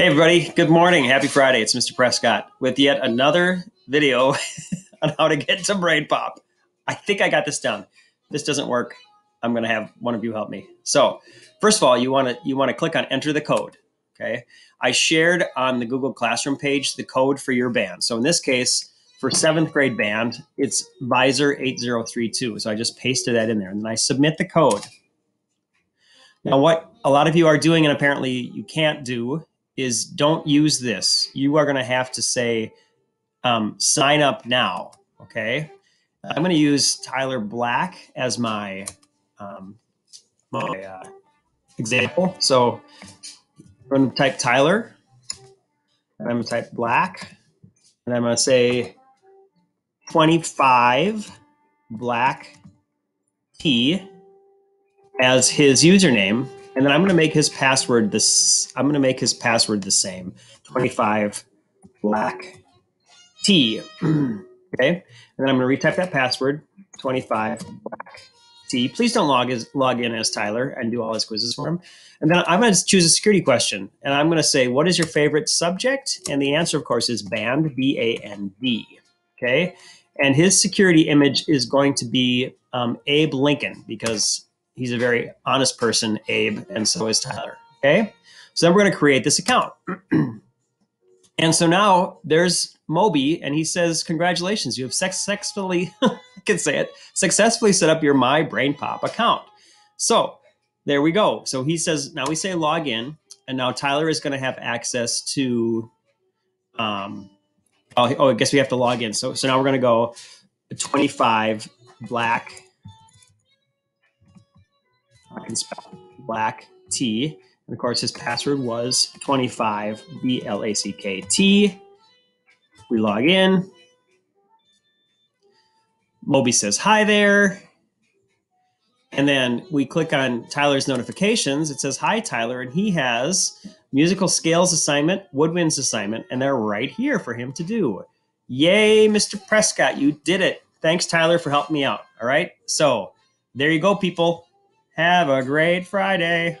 Hey, everybody. Good morning. Happy Friday. It's Mr. Prescott with yet another video on how to get to BrainPop. I think I got this down. If this doesn't work. I'm going to have one of you help me. So, first of all, you want to you want to click on enter the code. Okay. I shared on the Google Classroom page the code for your band. So in this case, for seventh grade band, it's Visor 8032. So I just pasted that in there and then I submit the code. Now, what a lot of you are doing and apparently you can't do is don't use this. You are going to have to say, um, sign up now. Okay. I'm going to use Tyler Black as my, um, my uh, example. So I'm going to type Tyler, and I'm going to type Black, and I'm going to say 25 Black T as his username and then I'm going to make his password this. I'm going to make his password the same. 25 black T. okay, and then I'm to retype that password. 25 black T. Please don't log as log in as Tyler and do all his quizzes for him. And then I'm to choose a security question, and I'm going to say, "What is your favorite subject?" And the answer, of course, is band. B A N D. Okay, and his security image is going to be um, Abe Lincoln because he's a very honest person, Abe, and so is Tyler. Okay. So then we're going to create this account. and so now there's Moby, and he says, Congratulations, you have successfully, I can say it, successfully set up your My BrainPop account. So there we go. So he says, now we say log in, and now Tyler is going to have access to, um, oh, oh, I guess we have to log in. So, so now we're going to go 25 black I can spell black T. And of course, his password was 25 B L A C K T. We log in. Moby says, Hi there. And then we click on Tyler's notifications. It says, Hi, Tyler. And he has musical scales assignment, woodwinds assignment, and they're right here for him to do. Yay, Mr. Prescott, you did it. Thanks, Tyler, for helping me out. All right. So there you go, people. Have a great Friday.